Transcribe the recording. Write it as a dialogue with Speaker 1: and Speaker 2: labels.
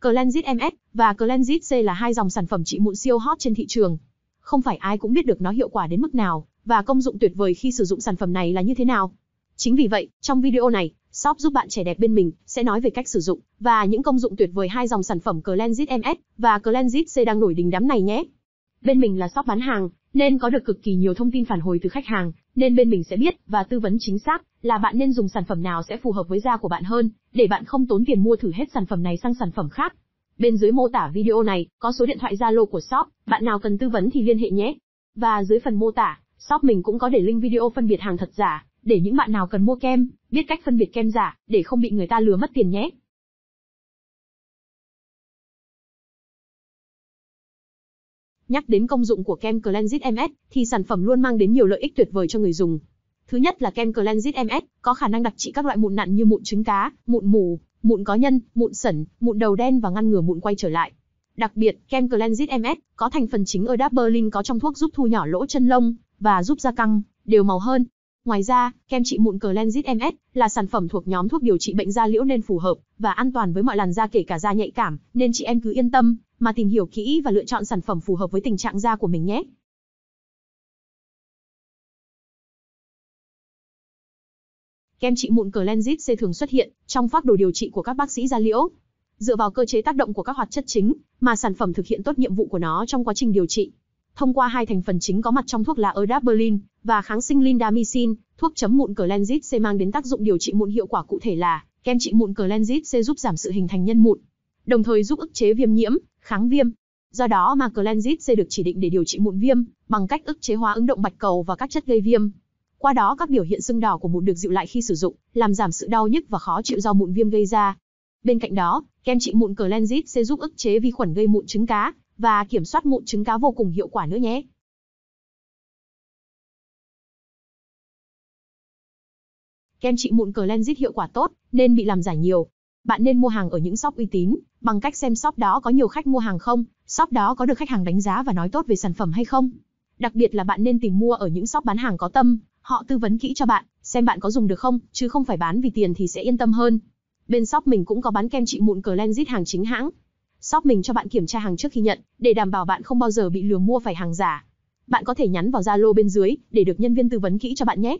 Speaker 1: Cleansit MS và Cleansit C là hai dòng sản phẩm trị mụn siêu hot trên thị trường. Không phải ai cũng biết được nó hiệu quả đến mức nào và công dụng tuyệt vời khi sử dụng sản phẩm này là như thế nào. Chính vì vậy, trong video này, shop giúp bạn trẻ đẹp bên mình sẽ nói về cách sử dụng và những công dụng tuyệt vời hai dòng sản phẩm Cleansit MS và Cleansit C đang nổi đình đám này nhé. Bên mình là shop bán hàng, nên có được cực kỳ nhiều thông tin phản hồi từ khách hàng, nên bên mình sẽ biết và tư vấn chính xác là bạn nên dùng sản phẩm nào sẽ phù hợp với da của bạn hơn, để bạn không tốn tiền mua thử hết sản phẩm này sang sản phẩm khác. Bên dưới mô tả video này có số điện thoại Zalo của shop, bạn nào cần tư vấn thì liên hệ nhé. Và dưới phần mô tả, shop mình cũng có để link video phân biệt hàng thật giả, để những bạn nào cần mua kem, biết cách phân biệt kem giả, để không bị người ta lừa mất tiền nhé. Nhắc đến công dụng của kem Cleansit MS, thì sản phẩm luôn mang đến nhiều lợi ích tuyệt vời cho người dùng. Thứ nhất là kem Cleansit MS, có khả năng đặc trị các loại mụn nặn như mụn trứng cá, mụn mù, mụn có nhân, mụn sẩn, mụn đầu đen và ngăn ngừa mụn quay trở lại. Đặc biệt, kem Cleansit MS có thành phần chính ở Berlin có trong thuốc giúp thu nhỏ lỗ chân lông và giúp da căng, đều màu hơn. Ngoài ra, kem trị mụn Cleansit MS là sản phẩm thuộc nhóm thuốc điều trị bệnh da liễu nên phù hợp và an toàn với mọi làn da kể cả da nhạy cảm, nên chị em cứ yên tâm mà tìm hiểu kỹ và lựa chọn sản phẩm phù hợp với tình trạng da của mình nhé. Kem trị mụn Cleansit C thường xuất hiện trong phác đồ điều trị của các bác sĩ da liễu. Dựa vào cơ chế tác động của các hoạt chất chính mà sản phẩm thực hiện tốt nhiệm vụ của nó trong quá trình điều trị. Thông qua hai thành phần chính có mặt trong thuốc là Erdaberlin và kháng sinh Lindamycin, thuốc chấm mụn Cleansit C mang đến tác dụng điều trị mụn hiệu quả cụ thể là kem trị mụn Cleansit C giúp giảm sự hình thành nhân mụn, đồng thời giúp ức chế viêm nhiễm, kháng viêm. Do đó mà Cleansit C được chỉ định để điều trị mụn viêm bằng cách ức chế hóa ứng động bạch cầu và các chất gây viêm. Qua đó các biểu hiện sưng đỏ của mụn được dịu lại khi sử dụng, làm giảm sự đau nhức và khó chịu do mụn viêm gây ra. Bên cạnh đó, kem trị mụn Cleansit C giúp ức chế vi khuẩn gây mụn trứng cá và kiểm soát mụn trứng cá vô cùng hiệu quả nữa nhé. Kem trị mụn Cleansit hiệu quả tốt, nên bị làm giả nhiều. Bạn nên mua hàng ở những shop uy tín, bằng cách xem shop đó có nhiều khách mua hàng không, shop đó có được khách hàng đánh giá và nói tốt về sản phẩm hay không. Đặc biệt là bạn nên tìm mua ở những shop bán hàng có tâm, họ tư vấn kỹ cho bạn, xem bạn có dùng được không, chứ không phải bán vì tiền thì sẽ yên tâm hơn. Bên shop mình cũng có bán kem trị mụn Cleansit hàng chính hãng. Shop mình cho bạn kiểm tra hàng trước khi nhận, để đảm bảo bạn không bao giờ bị lừa mua phải hàng giả. Bạn có thể nhắn vào Zalo bên dưới để được nhân viên tư vấn kỹ cho bạn nhé.